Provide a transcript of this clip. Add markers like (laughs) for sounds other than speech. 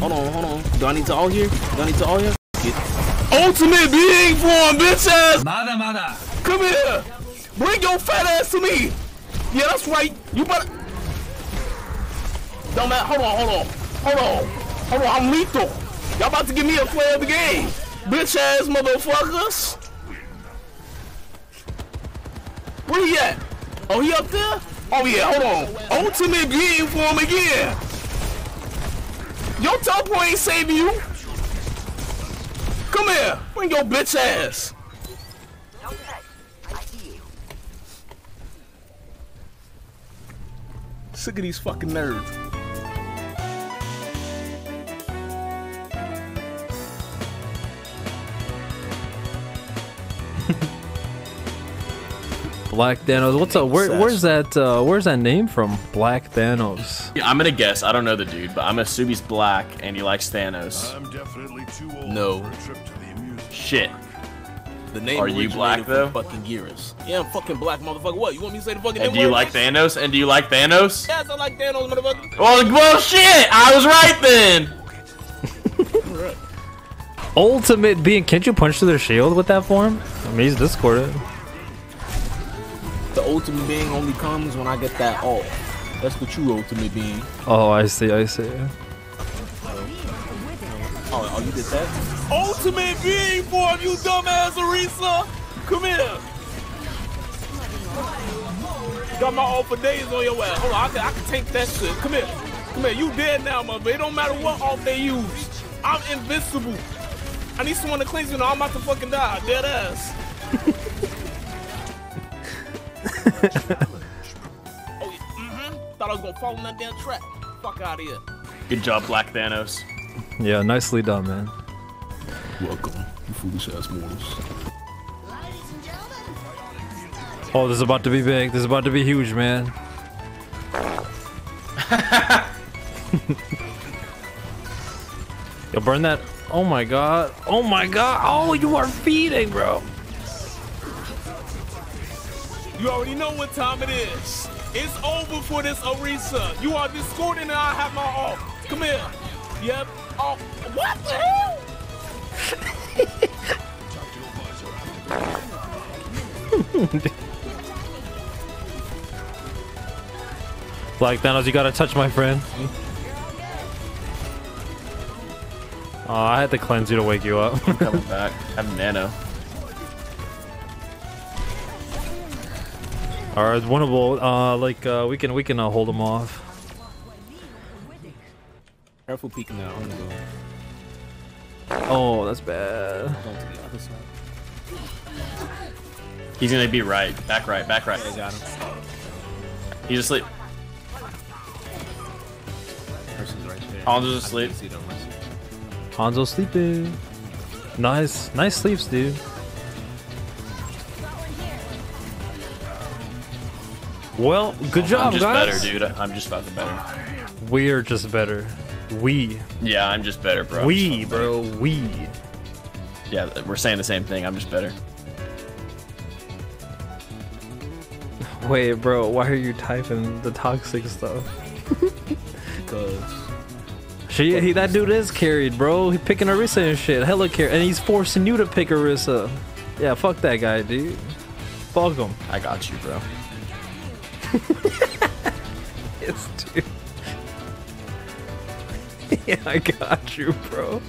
Hold on, hold on. Do I need to all here? Do I need to all here? Get Ultimate being form, bitch ass! Mada mada. Come here! Bring your fat ass to me! Yeah, that's right. You better. Don't matter. Hold on, hold on. Hold on. Hold on, I'm lethal. Y'all about to give me a play of the game. Bitch ass motherfuckers. Where he at? Oh, he up there? Oh, yeah, hold on. Ultimate being form again. Your teleport ain't saving you. Come here. Bring your bitch ass. Sick of these fucking nerds. Black Thanos. What's up? Where, where's that? Uh, where's that name from? Black Thanos. Yeah, I'm gonna guess. I don't know the dude, but I'm assuming he's black and he likes Thanos. I'm definitely too old No. for a trip to the amusement Shit. The name Are you black, though? Fucking Gears. Yeah, I'm fucking black, motherfucker. What? You want me to say the fucking And name do you word? like Thanos? And do you like Thanos? Yes, I like Thanos, motherfucker. Well, well, shit. I was right then. Ultimate being. Can't you punch through their shield with that form? I mean, he's discorded. The ultimate being only comes when I get that off. That's the true ultimate being. Oh, I see. I see. Oh, oh you did that? Ultimate being form, you dumbass Orisa! Come here! Got my all for days on your ass. Hold on, I can, I can take that shit. Come here. Come here. You dead now, mother. It don't matter what off they use. I'm invincible. I need someone to cleanse me now. I'm about to fucking die. Dead ass. (laughs) oh, yeah. Mm-hmm. Thought I was gonna fall in that damn trap. Fuck out of here. Good job, Black Thanos. Yeah, nicely done, man. Welcome, you foolish ass mortals. Oh, this is about to be big. This is about to be huge, man. Yo, burn that. Oh my god. Oh my god. Oh, you are feeding, bro. You already know what time it is. It's over for this Orisa. You are discordant and I have my off. Come here. Yep. Oh, what the hell? (laughs) Black Thanos, you gotta touch my friend. Oh, I had to cleanse you to wake you up. I'm Coming back. i have nano. Alright, it's winnable. Uh, like uh, we can we can uh, hold him off. Careful peeking now. I'm go Oh, that's bad. on to the other side. He's gonna be right. Back right. Back right. I got him. He's asleep. Person's right there. Hanzo's asleep. See them. Hanzo sleeping. Nice, nice sleeps, dude. Well, good job, I'm just guys. better, dude. I'm just about the better. We're just better. We, Yeah, I'm just better, bro. We, just better. bro, we. Yeah, we're saying the same thing. I'm just better. Wait, bro, why are you typing the toxic stuff? (laughs) Because She, he, that dude is carried, bro. He picking Orisa and shit. Hella carried, and he's forcing you to pick Orisa. Yeah, fuck that guy, dude. Fuck him. I got you, bro. (laughs) Yes, dude. (laughs) yeah, I got you, bro.